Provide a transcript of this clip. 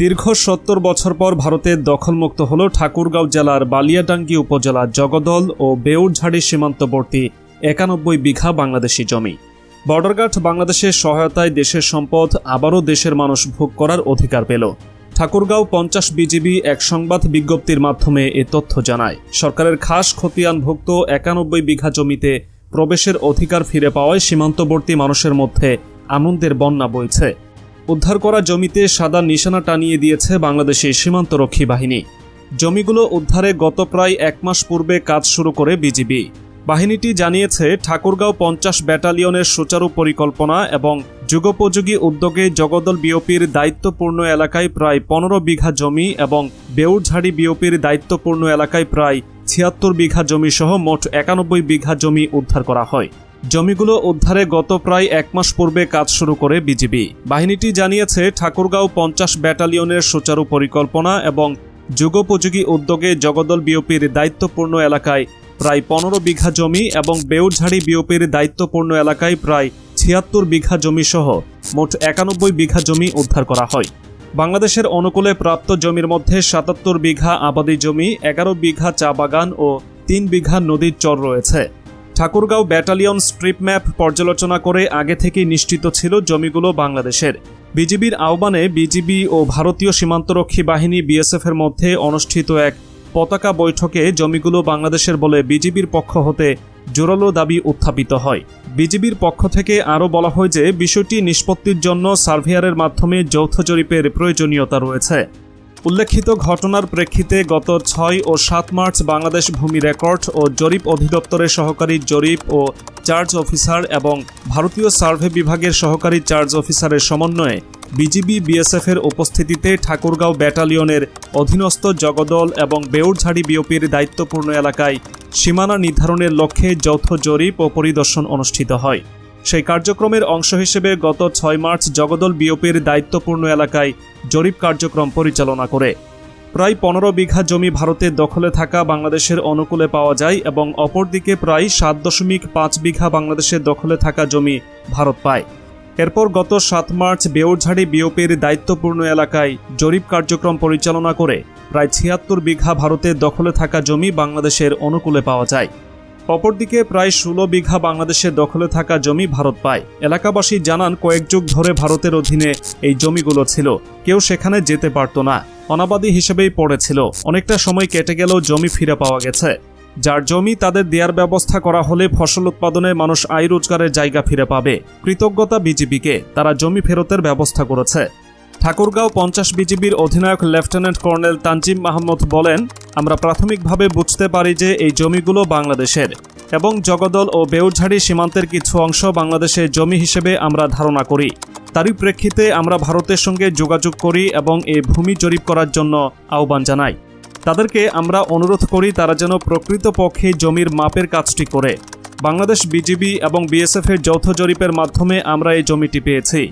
দীর্ঘ সত্তর বছর পর ভারতের দখলমুক্ত হল ঠাকুরগাঁও জেলার বালিয়াডাঙ্গি উপজেলার জগদল ও বেউরঝাড়ি সীমান্তবর্তী একানব্বই বিঘা বাংলাদেশি জমি। বর্ডারঘাট বাংলাদেশের সহায়তায় দেশের সম্পদ আবারও দেশের মানুষ ভোগ করার অধিকার পেল। ঠাকুরগাঁও পঞ্চাশ বিজিবি এক সংবাদ বিজ্ঞপ্তির মাধ্যমে এ তথ্য জানায়। সরকারের খাস খতিয়ানভুক্ত একানব্বই বিঘা জমিতে প্রবেশের অধিকার ফিরে পাওয়ায় সীমান্তবর্তী মানুষের মধ্যে আনন্দের বন্যা বইছে। উদ্ধার করা জমিতে সাদা নিশানা টানিয়ে দিয়েছে বাংলাদেশের সীমান্তরক্ষী বাহিনী। জমিগুলো উদ্ধারে গত প্রায় এক মাস পূর্বে কাজ শুরু করে বিজিবি। বাহিনীটি জানিয়েছে, ঠাকুরগাঁও পঞ্চাশ ব্যাটালিয়নের সুচারু পরিকল্পনা এবং যুগোপযোগী উদ্যোগে জগদল বিওপির দায়িত্বপূর্ণ এলাকায় প্রায় পনেরো বিঘা জমি এবং বেউরঝাড়ি বিওপির দায়িত্বপূর্ণ এলাকায় প্রায় ছিয়াত্তর বিঘা জমি সহ মোট একানব্বই বিঘা জমি উদ্ধার করা হয়। জমিগুলো উদ্ধারে গত প্রায় এক মাস পূর্বে কাজ শুরু করে বিজিবি। বাহিনীটি জানিয়েছে, ঠাকুরগাঁও পঞ্চাশ ব্যাটালিয়নের সুচারু পরিকল্পনা এবং যুগোপযোগী উদ্যোগে জগদল বিওপির দায়িত্বপূর্ণ এলাকায় প্রায় পনেরো বিঘা জমি এবং বেউরঝাড়ি বিওপির দায়িত্বপূর্ণ এলাকায় প্রায় ছিয়াত্তর বিঘা জমি সহ মোট একানব্বই বিঘা জমি উদ্ধার করা হয়। বাংলাদেশের অনুকূলে প্রাপ্ত জমির মধ্যে সাতাত্তর বিঘা আবাদি জমি, এগারো বিঘা চা বাগান ও তিন বিঘা নদীর চর রয়েছে। ঠাকুরগাঁও ব্যাটালিয়ন স্ট্রিপ ম্যাপ পর্যালোচনা করে আগে থেকেই নিশ্চিত ছিল জমিগুলো বাংলাদেশের। বিজিবির আহ্বানে বিজিবি ও ভারতীয় সীমান্তরক্ষী বাহিনী বিএসএফের মধ্যে অনুষ্ঠিত এক পতাকা বৈঠকে জমিগুলো বাংলাদেশের বলে বিজিবির পক্ষ হতে জোরালো দাবি উত্থাপিত হয়। বিজিবির পক্ষ থেকে আরও বলা হয় যে, বিষয়টি নিষ্পত্তির জন্য সার্ভেয়ারের মাধ্যমে যৌথ জরিপের প্রয়োজনীয়তা রয়েছে। উল্লেখিত ঘটনার প্রেক্ষিতে গত ছয় ও সাত মার্চ বাংলাদেশ ভূমি রেকর্ড ও জরিপ অধিদপ্তরের সহকারী জরিপ ও চার্জ অফিসার এবং ভারতীয় সার্ভে বিভাগের সহকারী চার্জ অফিসারের সমন্বয়ে বিজিবি বিএসএফের উপস্থিতিতে ঠাকুরগাঁও ব্যাটালিয়নের অধীনস্থ জগদল এবং বেউরঝাড়ি বিওপির দায়িত্বপূর্ণ এলাকায় সীমানা নির্ধারণের লক্ষ্যে যৌথ জরিপ ও পরিদর্শন অনুষ্ঠিত হয়। সেই কার্যক্রমের অংশ হিসেবে গত ছয় মার্চ জগদল বিওপির দায়িত্বপূর্ণ এলাকায় জরিপ কার্যক্রম পরিচালনা করে। প্রায় পনেরো বিঘা জমি ভারতের দখলে থাকা বাংলাদেশের অনুকূলে পাওয়া যায় এবং অপরদিকে প্রায় সাত দশমিক পাঁচ বিঘা বাংলাদেশের দখলে থাকা জমি ভারত পায়। এরপর গত সাত মার্চ বেউরঝাড়ি বিওপির দায়িত্বপূর্ণ এলাকায় জরিপ কার্যক্রম পরিচালনা করে প্রায় ছিয়াত্তর বিঘা ভারতের দখলে থাকা জমি বাংলাদেশের অনুকূলে পাওয়া যায়। অপরদিকে প্রায় ষোলো বিঘা বাংলাদেশের দখলে থাকা জমি ভারত পায়। এলাকাবাসী জানান, কয়েক যুগ ধরে ভারতের অধীনে এই জমিগুলো ছিল। কেউ সেখানে যেতে পারত না। অনাবাদী হিসেবেই পড়েছিল। অনেকটা সময় কেটে গেলেও জমি ফিরে পাওয়া গেছে। যার জমি তাদের দেয়ার ব্যবস্থা করা হলে ফসল উৎপাদনে মানুষ আয় রোজগারের জায়গা ফিরে পাবে। কৃতজ্ঞতা বিজিবিকে তারা জমি ফেরতের ব্যবস্থা করেছে। ঠাকুরগাঁও পঞ্চাশ বিজিবির অধিনায়ক লেফটেন্যান্ট কর্নেল তানজিম মাহমুদ বলেন আমরা প্রাথমিকভাবে বুঝতে পারি যে এই জমিগুলো বাংলাদেশের এবং জগদল ও বেউরঝাড়ি সীমান্তের কিছু অংশ বাংলাদেশের জমি হিসেবে আমরা ধারণা করি। তারই প্রেক্ষিতে আমরা ভারতের সঙ্গে যোগাযোগ করি এবং এই ভূমি জরিপ করার জন্য আহ্বান জানাই। তাদেরকে আমরা অনুরোধ করি তারা যেন প্রকৃতপক্ষে জমির মাপের কাজটি করে। বাংলাদেশ বিজিবি এবং বিএসএফের যৌথ জরিপের মাধ্যমে আমরা এই জমিটি পেয়েছি।